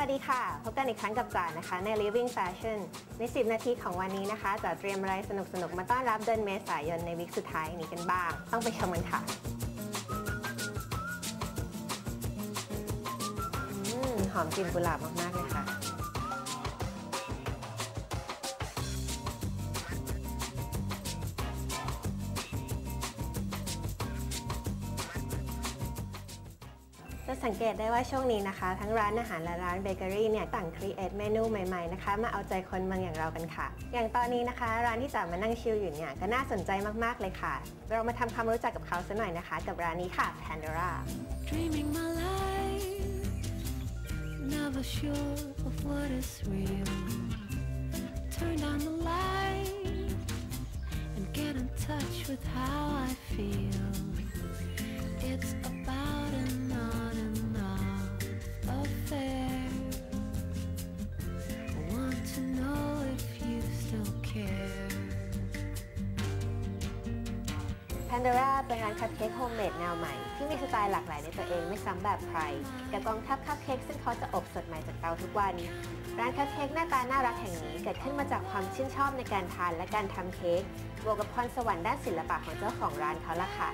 วัสดีค่ะ พบกันอีกครั้งกับจ๋านะคะ ใน Living Fashion ใน 10 นาทีของวันนี้นะคะจ๋าเตรียมอะไรสนุกๆ มาต้อนรับเดือนเมษายนในวิกสุดท้ายนี้กันบ้าง ต้องไปชมกันค่ะหอมกลิ่นกุหลาบมากๆ จะสังเกตได้ว่าช่วงนี้นะคะ ทั้งร้านอาหารและร้านเบเกอรี่เนี่ยต่าง create เมนูใหม่ๆนะคะ มาเอาใจคนเมืองอย่างเรากันค่ะ อย่างตอนนี้นะคะ ร้านที่จ๋ามานั่ง chill อยู่เนี่ยก็น่าสนใจมากๆเลยค่ะ เรามาทำความรู้จักกับเขาสักหน่อยนะคะ กับร้านนี้ค่ะ Pandora Dreaming my life, never sure of what is real. Turn on the light and get in touch with how I feel. It's a Pandora เป็นร้านคัพเค้ก homemade แนวใหม่ ที่มีสไตล์หลากหลายในตัวเองไม่ซ้ำแบบใครกับกองทัพคัพเค้กซึ่งเขาจะอบสดใหม่จากเตาทุกวัน ร้านคัพเค้กหน้าตาน่ารักแห่งนี้เกิดขึ้นมาจากความชื่นชอบในการทานและการทำเค้กบวกกับพรสวรรค์ด้านศิลปะของเจ้าของร้านเขาละค่ะ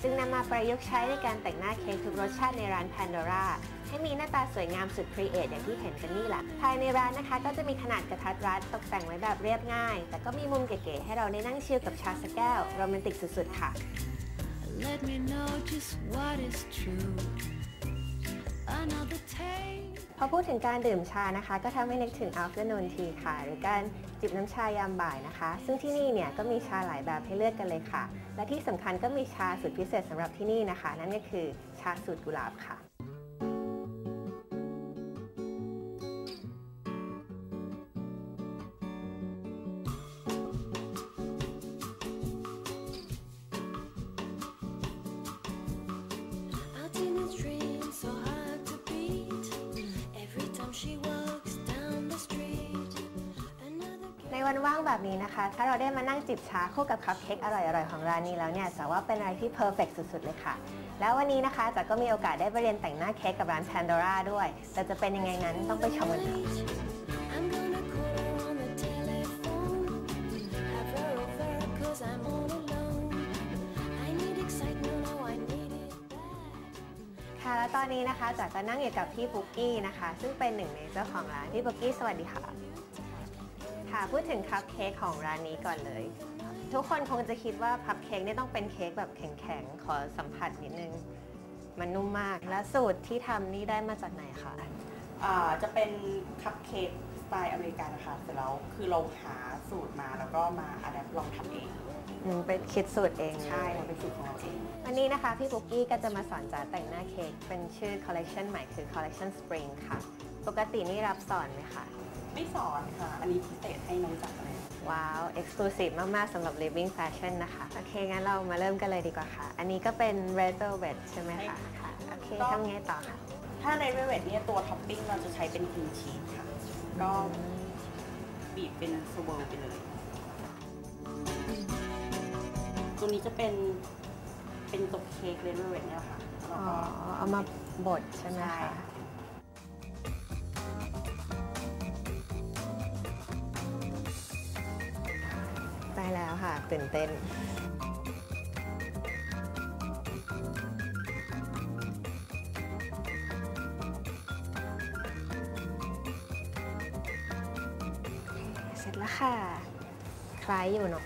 ซึ่งนำมาประยุกต์ใช้ในการแต่งหน้าเค้กทุกรสชาติในร้าน Pandora ให้มีหน้าตาสวยงามสุดครีเอทอย่างที่เห็นกันนี่แหละภายในร้านนะคะ ก็จะมีขนาดกระทัดรัดตกแต่งไว้แบบเรียบง่าย แต่ก็มีมุมเก๋ๆให้เราได้นั่งชิลกับชาสักแก้วโรแมนติกสุดๆค่ะ Let me know just what is true. Another take พอพูดถึงการดื่มชานะคะ ก็ทำให้นึกถึง afternoon tea ค่ะ หรือการจิบน้ำชายามบ่ายนะคะ ซึ่งที่นี่เนี่ยก็มีชาหลายแบบให้เลือกกันเลยค่ะ และที่สำคัญก็มีชาสุดพิเศษสำหรับที่นี่นะคะ นั่นก็คือชาสูตรกุหลาบค่ะ วันว่างแบบนี้นะคะ ถ้าเราได้มานั่งจิบชาคู่กับคัพเค้กอร่อยๆ ของร้านนี้แล้วเนี่ยจะว่าเป็นอะไรที่ perfect สุดๆ เลยค่ะ แล้ววันนี้นะคะจ๋าก็มีโอกาสได้ไปเรียนแต่งหน้าเค้กกับร้าน Pandora ด้วย แต่จะเป็นยังไงนั้นต้องไปชมกันค่ะ I'm gonna call her on the telephone. Have her over cause I'm all alone. I need excitement, oh I need it bad. ค่ะแล้วตอนนี้นะคะจ๋าก็นั่งอยู่กับพี่ปุ๊กกี้นะคะ ซึ่งเป็นหนึ่งในเจ้าของร้านพี่ปุ๊กกี้สวัสดีค่ะ ค่ะพูดถึงคัพเค้กของร้านนี้ก่อนเลย ทุกคนคงจะคิดว่าคัพเค้กนี่ต้องเป็นเค้กแบบแข็งๆ ขอสัมผัสนิดนึง มันนุ่มมาก และสูตรที่ทำนี่ได้มาจากไหนคะอ่าจะเป็นคัพเค้กสไตล์อเมริกันนะคะเสร็จแล้วคือเราหาสูตรมาแล้วก็มา adapt ลองทำเองอืมเป็นคิดสูตรเองเลยใช่เราเป็นสูตรของเราเองวันนี้นะคะพี่ปุ๊กกี้ก็จะมาสอนจ๋าแต่งหน้าเค้กเป็นชื่อคอลเล t ชันใหม่คือ Collection Spring ค่ะ ปกตินี่รับสอนไหมคะ ไม่สอนค่ะ อันนี้พิเศษให้น้องจ๋าเลย ว้าว Exclusive มาก ๆสำหรับ Living Fashion นะคะ โอเค งั้นเรามาเริ่มกันเลยดีกว่าค่ะ อันนี้ก็เป็น Red Velvet ใช่ไหมคะค่ะโอเคทำไงต่อคะถ้า Red Velvet เนี่ยตัวท็อปปิ้งเราจะใช้เป็นครีมชีสค่ะ ก็บีบเป็น swirl ไปเลย ตัวนี้จะเป็นเป็นตัวเค้กเลดเวเวทเนี่ยแหละค่ะแล้วอ๋อก็ เอามาบดใช่ไหมใช่คะค่ะ ได้แล้วค่ะ ตื่นเต้น เสร็จแล้วค่ะ คล้ายอยู่เนาะ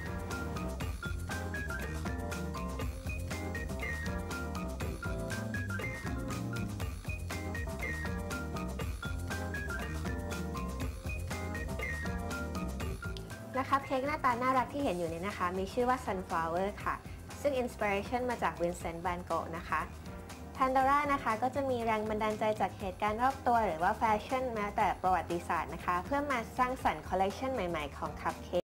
และคัพเค้กหน้าตาน่ารักที่เห็นอยู่นี้นะคะ มีชื่อว่า Sunflower ค่ะ ซึ่ง inspiration มาจากวินเซนต์ v านโกนะคะทันดอร่านะคะก็จะมีแรงบันดาลใจจากเหตุการณ์รอบตัวหรือว่าแฟชั่นแม้แต่ประวัติศาสตร์นะคะ เพื่อมาสร้างสรรค์คอลเลกชันใหม่ๆของคัพเค้ก